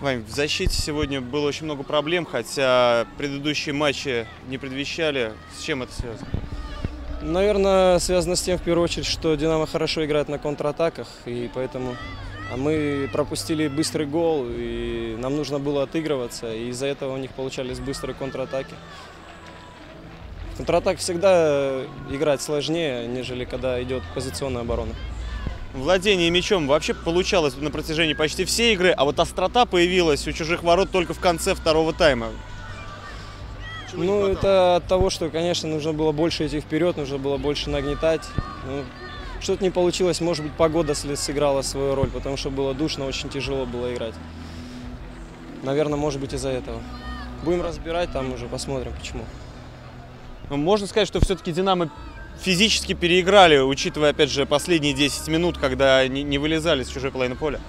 Вань, в защите сегодня было очень много проблем, хотя предыдущие матчи не предвещали. С чем это связано? Наверное, связано с тем, в первую очередь, что «Динамо» хорошо играет на контратаках, и поэтому а мы пропустили быстрый гол, и нам нужно было отыгрываться, и из-за этого у них получались быстрые контратаки. Контратак всегда играть сложнее, нежели когда идет позиционная оборона. Владение мячом вообще получалось на протяжении почти всей игры, а вот острота появилась у чужих ворот только в конце второго тайма. Чего Ну, это от того, что, конечно, нужно было больше идти вперед, нужно было больше нагнетать. Ну, что-то не получилось, может быть, погода сыграла свою роль, потому что было душно, очень тяжело было играть. Наверное, может быть, из-за этого. Будем разбирать, там уже посмотрим, почему. Ну, Можно сказать, что все-таки «Динамо» физически переиграли, учитывая, опять же, последние 10 минут, когда не, не вылезали с чужой половины поля.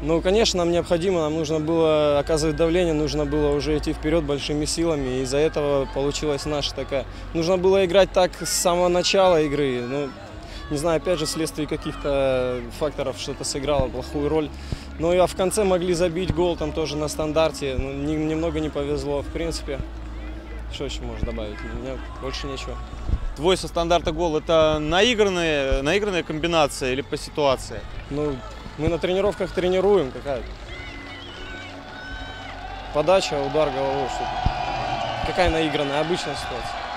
Ну, конечно, нам необходимо, нам нужно было оказывать давление, нужно было уже идти вперед большими силами, и из-за этого получилась наша такая. Нужно было играть так с самого начала игры, ну, не знаю, опять же, вследствие каких-то факторов что-то сыграло плохую роль. Ну, а в конце могли забить гол там тоже на стандарте, ну, немного не повезло, в принципе. Что еще можно добавить? У меня больше ничего. Твой со стандарта гол – это наигранная, наигранная комбинация или по ситуации? Ну, мы на тренировках тренируем, какая Подача, удар головой, что Какая наигранная, обычная ситуация.